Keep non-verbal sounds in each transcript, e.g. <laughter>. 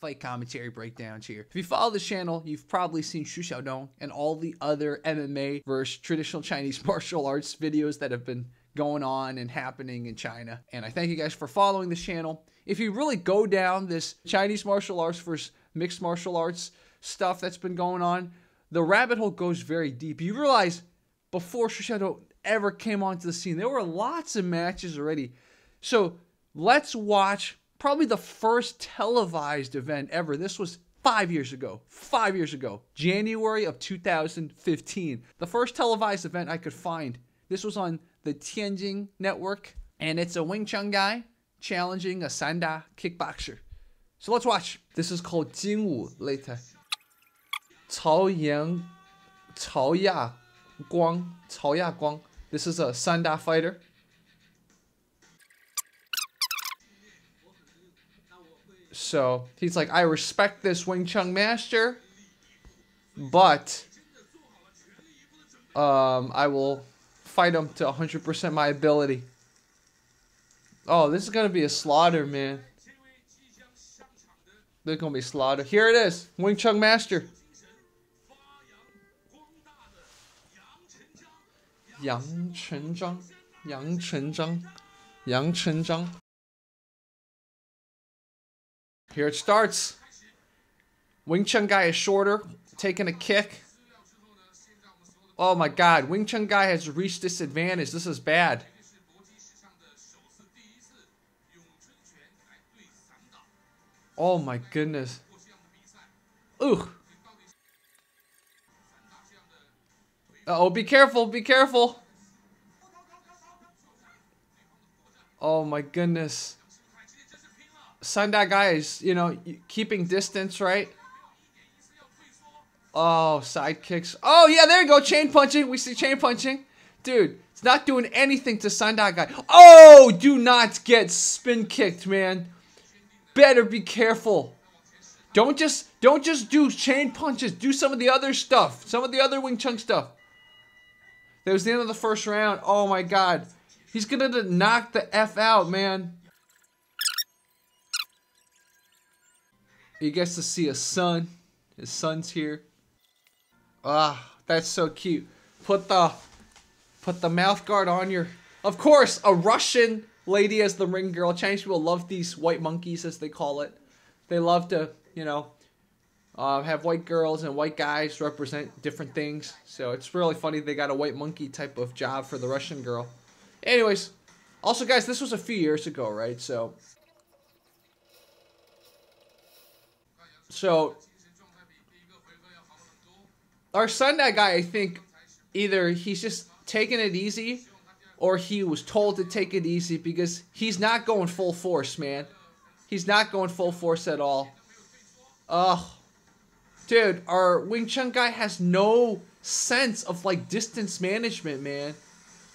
fight commentary breakdowns here. If you follow the channel, you've probably seen Xu Xiaodong and all the other MMA versus traditional Chinese <laughs> martial arts videos that have been going on and happening in China. And I thank you guys for following this channel. If you really go down this Chinese martial arts versus mixed martial arts stuff that's been going on, the rabbit hole goes very deep. You realize before Xu Xiaodong ever came onto the scene, there were lots of matches already. So let's watch probably the first televised event ever. This was five years ago. Five years ago. January of 2015. The first televised event I could find. This was on the Tianjin network. And it's a Wing Chun guy challenging a Sanda kickboxer. So let's watch. This is called Jingwu later. Cao Yang Cao Ya Guang. Cao Ya Guang. This is a Sanda fighter. So he's like, I respect this Wing Chun master, but um, I will fight him to 100% my ability. Oh, this is going to be a slaughter, man. They're going to be slaughter. Here it is, Wing Chun master. Yang Chengzhang. Yang Chengzhang. Yang Chengzhang. Here it starts. Wing Chun guy is shorter, taking a kick. Oh my god, Wing Chun guy has reached disadvantage. This is bad. Oh my goodness. Ooh. Uh oh, be careful, be careful. Oh my goodness. Sanda guy is, you know, keeping distance, right? Oh, side kicks. Oh, yeah, there you go. Chain punching. We see chain punching. Dude, it's not doing anything to Sanda guy. Oh, do not get spin kicked, man. Better be careful. Don't just don't just do chain punches. Do some of the other stuff. Some of the other Wing Chun stuff. That was the end of the first round. Oh my god. He's gonna knock the F out, man. He gets to see a son. His son's here. Ah, that's so cute. Put the put the mouth guard on your. Of course, a Russian lady as the ring girl. Chinese people love these white monkeys, as they call it. They love to, you know, uh, have white girls and white guys represent different things. So it's really funny they got a white monkey type of job for the Russian girl. Anyways, also guys, this was a few years ago, right? So So our Sanda guy, I think, either he's just taking it easy, or he was told to take it easy because he's not going full force, man. He's not going full force at all. Ugh. Dude, our Wing Chun guy has no sense of like distance management, man.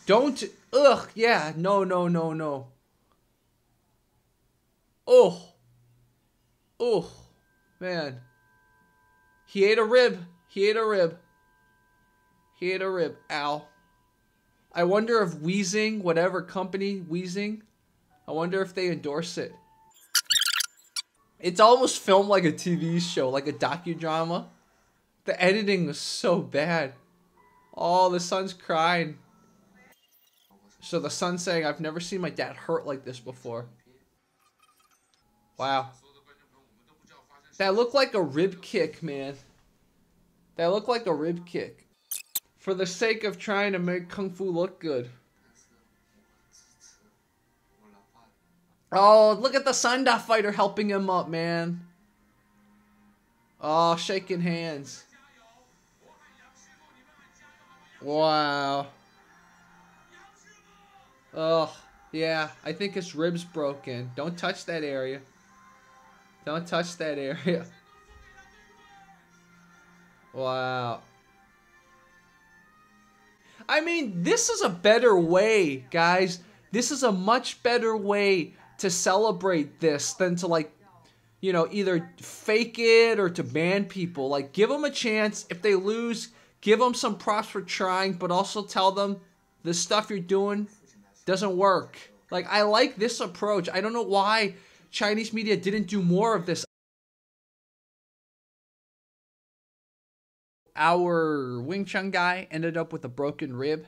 Don't ugh, yeah, no, no, no, no. Oh. Oh. Man. He ate a rib. He ate a rib. He ate a rib. Ow. I wonder if Wheezing, whatever company, Wheezing, I wonder if they endorse it. It's almost filmed like a TV show, like a docudrama. The editing was so bad. Oh, the son's crying. So the son's saying, I've never seen my dad hurt like this before. Wow. That looked like a rib kick, man. That looked like a rib kick. For the sake of trying to make Kung Fu look good. Oh, look at the Sanda fighter helping him up, man. Oh, shaking hands. Wow. Oh, yeah. I think his rib's broken. Don't touch that area. Don't touch that area. <laughs> Wow. I mean, this is a better way, guys. This is a much better way to celebrate this than to, like, you know, either fake it or to ban people. Like, give them a chance. If they lose, give them some props for trying, but also tell them the stuff you're doing doesn't work. Like, I like this approach. I don't know why Chinese media didn't do more of this. Our Wing Chun guy ended up with a broken rib,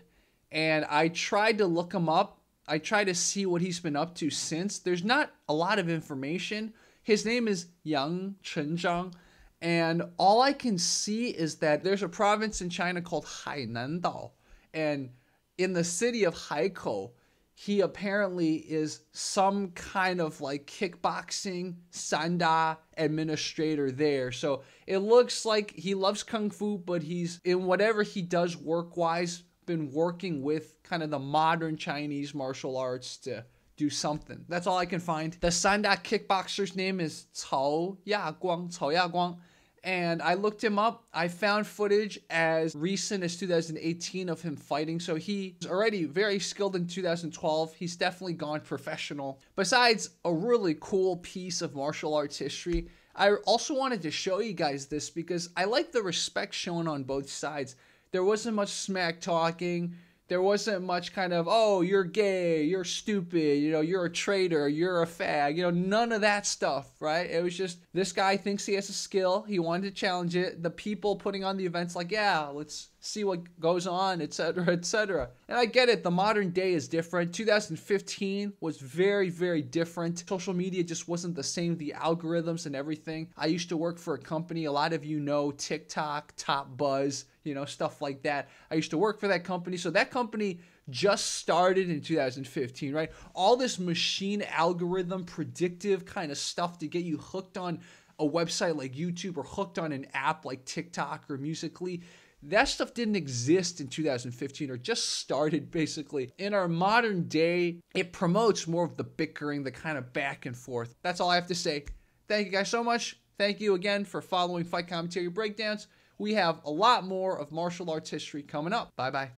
and I tried to look him up. I tried to see what he's been up to since. There's not a lot of information. His name is Yang Chengzhang, and all I can see is that there's a province in China called Hainan Dao, and in the city of Haikou, he apparently is some kind of like kickboxing sanda administrator there. So it looks like he loves kung fu, but he's in whatever he does work wise, been working with kind of the modern Chinese martial arts to do something. That's all I can find. The sanda kickboxer's name is Cao Yaguang. Cao Yaguang and I looked him up. I found footage as recent as 2018 of him fighting. So he's already very skilled in 2012. He's definitely gone professional. Besides a really cool piece of martial arts history, I also wanted to show you guys this because I like the respect shown on both sides. There wasn't much smack talking there wasn't much kind of oh you're gay you're stupid you know you're a traitor you're a fag you know none of that stuff right? It was just this guy thinks he has a skill he wanted to challenge it the people putting on the events like yeah let's see what goes on etc etc and i get it the modern day is different 2015 was very very different social media just wasn't the same the algorithms and everything i used to work for a company a lot of you know tiktok top buzz you know, stuff like that. I used to work for that company. So that company just started in 2015, right? All this machine algorithm, predictive kind of stuff to get you hooked on a website like YouTube or hooked on an app like TikTok or Musically. That stuff didn't exist in 2015 or just started basically. In our modern day, it promotes more of the bickering, the kind of back and forth. That's all I have to say. Thank you guys so much. Thank you again for following Fight Commentary Breakdowns we have a lot more of martial arts history coming up. Bye bye.